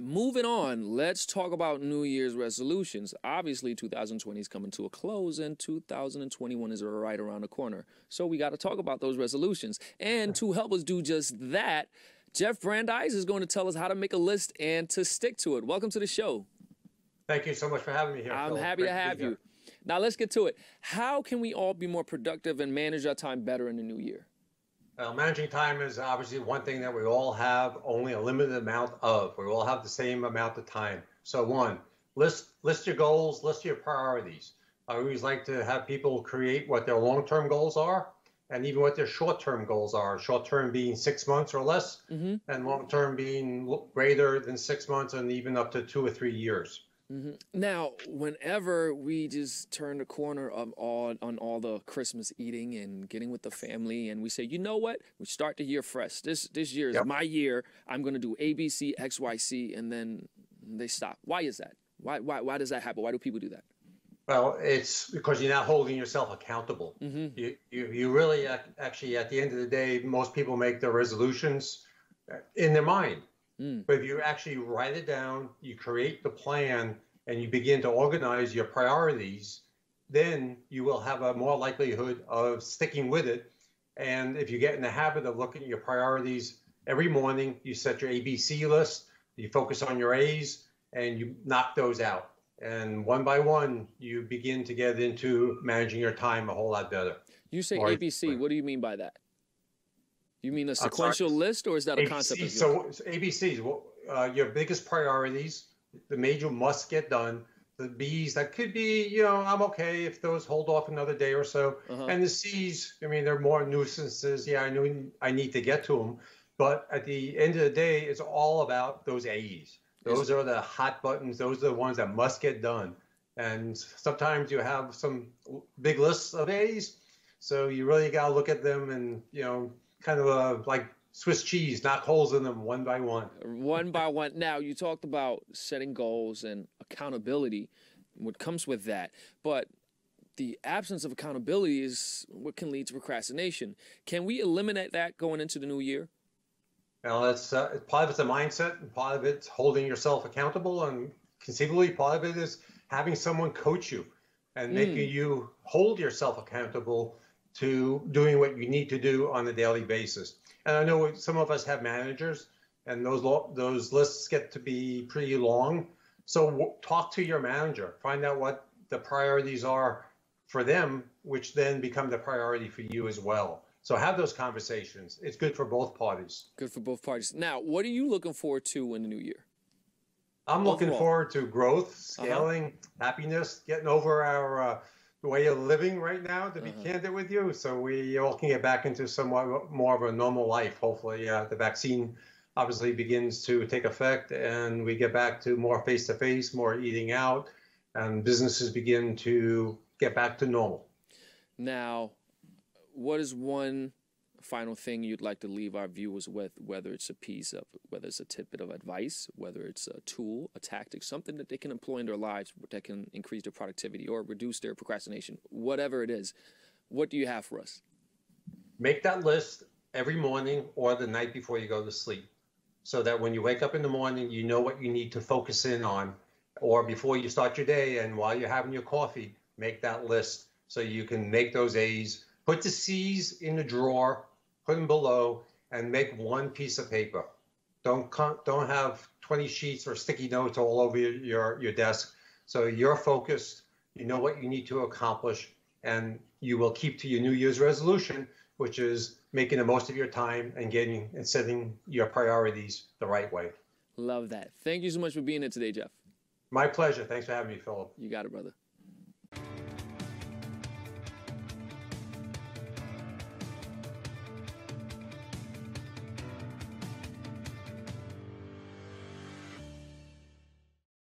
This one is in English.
moving on, let's talk about New Year's resolutions. Obviously, 2020 is coming to a close and 2021 is right around the corner. So we got to talk about those resolutions. And to help us do just that, Jeff Brandeis is going to tell us how to make a list and to stick to it. Welcome to the show. Thank you so much for having me here. I'm Philip. happy Great to have here. you. Now let's get to it. How can we all be more productive and manage our time better in the new year? Well, managing time is obviously one thing that we all have only a limited amount of. We all have the same amount of time. So one, list list your goals, list your priorities. I always like to have people create what their long-term goals are and even what their short-term goals are. Short-term being six months or less, Mm-hmm. and long-term being greater than six months and even up to two or three years. Hmm Now, whenever we just turn the corner of all on all the Christmas eating and getting with the family, and we say, you know what, we start the year fresh. This this year is Yep. my year. I'm gonna do A, B, C, X, Y, C, and then they stop. Why is that? Why why why does that happen? Why do people do that? Well, it's because you're not holding yourself accountable. Mm-hmm. You, you, you really actually, at the end of the day, most people make their resolutions uh, in their mind. Mm. But if you actually write it down, you create the plan, and you begin to organize your priorities, then you will have a more likelihood of sticking with it. And if you get in the habit of looking at your priorities every morning, you set your ABC list, you focus on your A's, and you knock those out. And one by one, you begin to get into managing your time a whole lot better. You say Or- ABC. What do you mean by that? You mean a sequential list, or is that a concept? ABC, Of so ABCs, well, uh, your biggest priorities, the major must get done. The B's that could be, you know, I'm okay if those hold off another day or so. Uh-huh. And the C's, I mean, they're more nuisances. Yeah, I know I need to get to them, but at the end of the day, it's all about those A's. Those are the hot buttons. Those are the ones that must get done. And sometimes you have some big lists of A's, so you really got to look at them and you know, kind of uh, like Swiss cheese, knock holes in them one by one. one by one. Now, you talked about setting goals and accountability, what comes with that. But the absence of accountability is what can lead to procrastination. Can we eliminate that going into the new year? Now, that's uh, part of it's a mindset, and part of it's holding yourself accountable, and conceivably, part of it is having someone coach you and making you hold yourself accountable to doing what you need to do on a daily basis. And I know some of us have managers, and those lo- those lists get to be pretty long. So w- talk to your manager, find out what the priorities are for them, which then become the priority for you as well. So have those conversations. It's good for both parties. Good for both parties. Now, what are you looking forward to in the new year? I'm looking forward to growth, Uh-huh. scaling, happiness, getting over our uh, way of living right now, to be Uh-huh. candid with you. So we all can get back into somewhat more of a normal life. Hopefully, uh, the vaccine obviously begins to take effect and we get back to more face to face, more eating out, and businesses begin to get back to normal. Now, what is one final thing you'd like to leave our viewers with, whether it's a piece of, whether it's a tidbit of advice, whether it's a tool, a tactic, something that they can employ in their lives that can increase their productivity or reduce their procrastination, whatever it is, what do you have for us? make that list every morning or the night before you go to sleep so that when you wake up in the morning you know what you need to focus in on or before you start your day and while you're having your coffee make that list so you can make those a's put the c's in the drawer put them below and make one piece of paper don't don't have 20 sheets or sticky notes all over your, your, your desk so you're focused you know what you need to accomplish and you will keep to your new year's resolution which is making the most of your time and getting and setting your priorities the right way. Love that. Thank you so much for being here today, Jeff. My pleasure. Thanks for having me, Philip. You got it, brother.